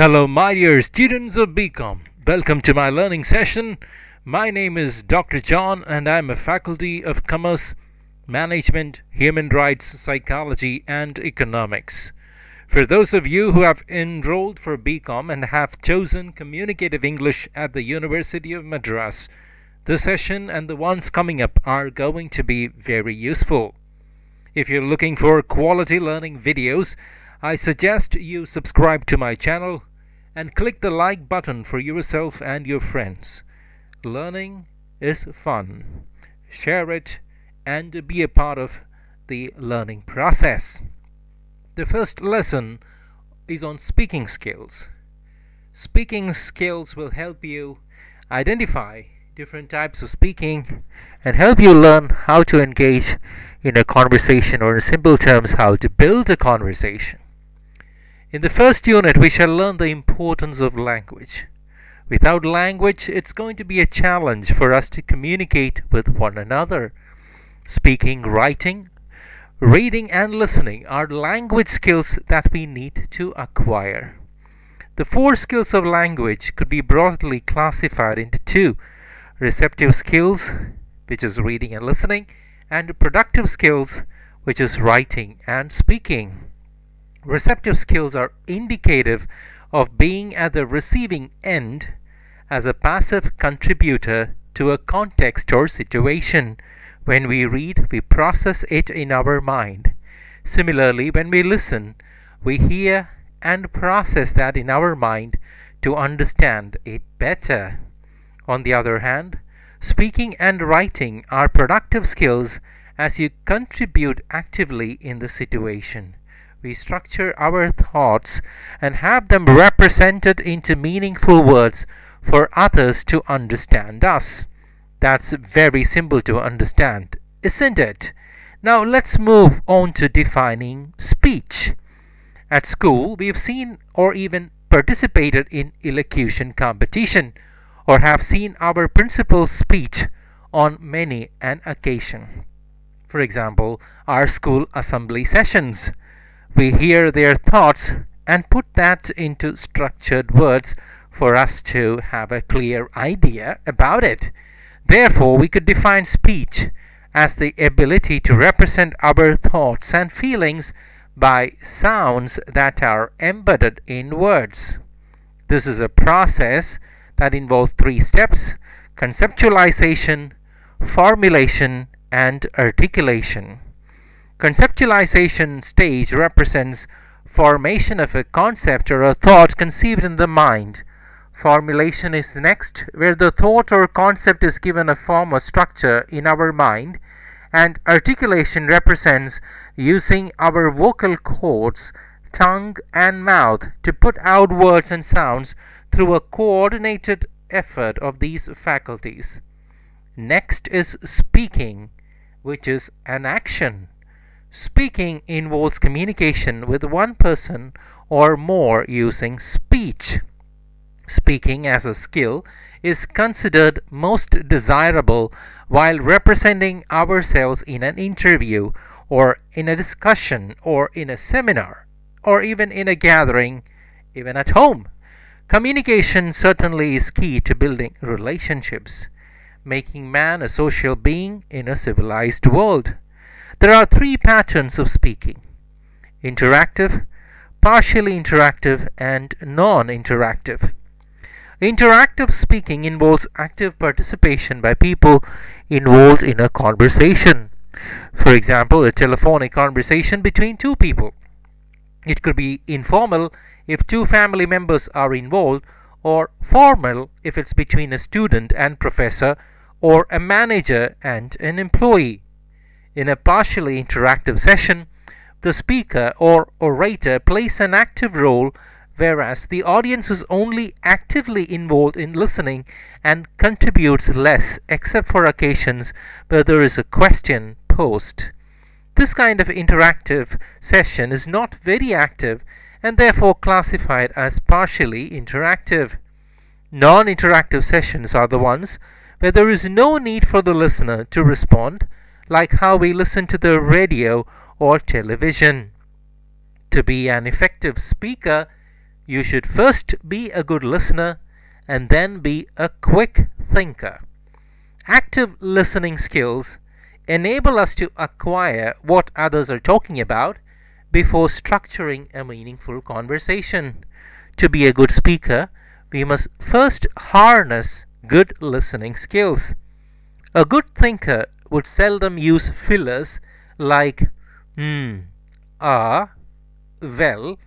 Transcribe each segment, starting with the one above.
Hello, my dear students of BCom. Welcome to my learning session. My name is Dr. John, and I'm a faculty of Commerce, Management, Human Rights, Psychology, and Economics. For those of you who have enrolled for BCom and have chosen Communicative English at the University of Madras, this session and the ones coming up are going to be very useful. If you're looking for quality learning videos, I suggest you subscribe to my channel and click the like button for yourself and your friends. Learning is fun. Share it and be a part of the learning process. The first lesson is on speaking skills. Speaking skills will help you identify different types of speaking and help you learn how to engage in a conversation or in simple terms how to build a conversation. In the first unit, we shall learn the importance of language. Without language, it's going to be a challenge for us to communicate with one another. Speaking, writing, reading, and listening are language skills that we need to acquire. The four skills of language could be broadly classified into two receptive skills, which is reading and listening, and productive skills, which is writing and speaking. Receptive skills are indicative of being at the receiving end as a passive contributor to a context or situation. When we read, we process it in our mind. Similarly, when we listen, we hear and process that in our mind to understand it better. On the other hand, speaking and writing are productive skills as you contribute actively in the situation we structure our thoughts and have them represented into meaningful words for others to understand us. That's very simple to understand, isn't it? Now let's move on to defining speech. At school, we've seen or even participated in elocution competition or have seen our principal's speech on many an occasion. For example, our school assembly sessions. We hear their thoughts and put that into structured words for us to have a clear idea about it. Therefore, we could define speech as the ability to represent our thoughts and feelings by sounds that are embedded in words. This is a process that involves three steps conceptualization, formulation, and articulation. Conceptualization stage represents formation of a concept or a thought conceived in the mind. Formulation is next, where the thought or concept is given a form or structure in our mind, and articulation represents using our vocal cords, tongue, and mouth to put out words and sounds through a coordinated effort of these faculties. Next is speaking, which is an action. Speaking involves communication with one person or more using speech. Speaking as a skill is considered most desirable while representing ourselves in an interview or in a discussion or in a seminar or even in a gathering, even at home. Communication certainly is key to building relationships, making man a social being in a civilized world. There are three patterns of speaking interactive, partially interactive, and non interactive. Interactive speaking involves active participation by people involved in a conversation. For example, a telephonic conversation between two people. It could be informal if two family members are involved, or formal if it's between a student and professor, or a manager and an employee. In a partially interactive session, the speaker or orator plays an active role, whereas the audience is only actively involved in listening and contributes less, except for occasions where there is a question posed. This kind of interactive session is not very active and therefore classified as partially interactive. Non interactive sessions are the ones where there is no need for the listener to respond like how we listen to the radio or television. To be an effective speaker, you should first be a good listener and then be a quick thinker. Active listening skills enable us to acquire what others are talking about before structuring a meaningful conversation. To be a good speaker, we must first harness good listening skills. A good thinker would seldom use fillers like hmm, ah, well,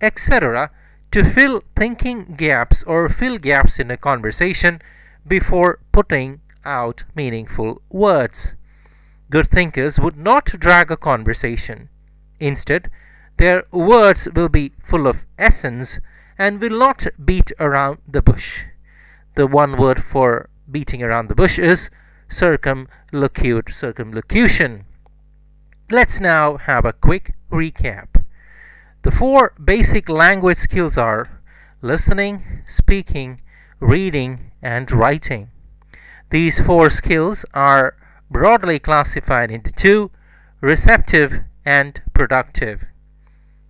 etc. to fill thinking gaps or fill gaps in a conversation before putting out meaningful words. Good thinkers would not drag a conversation. Instead, their words will be full of essence and will not beat around the bush. The one word for beating around the bush is circumlocute, circumlocution. Let's now have a quick recap. The four basic language skills are listening, speaking, reading, and writing. These four skills are broadly classified into two receptive and productive.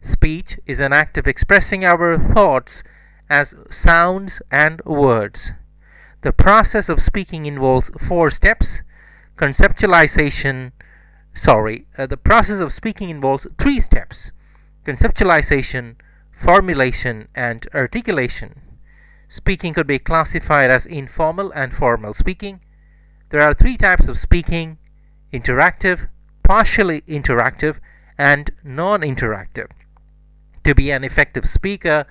Speech is an act of expressing our thoughts as sounds and words. The process of speaking involves four steps conceptualization. Sorry, uh, the process of speaking involves three steps conceptualization, formulation, and articulation. Speaking could be classified as informal and formal speaking. There are three types of speaking interactive, partially interactive, and non interactive. To be an effective speaker,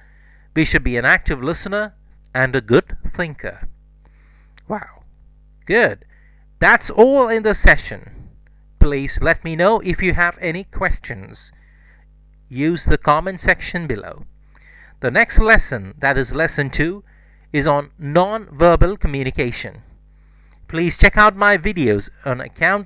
we should be an active listener and a good thinker. Wow, good. That's all in the session. Please let me know if you have any questions. Use the comment section below. The next lesson, that is lesson 2, is on non-verbal communication. Please check out my videos on account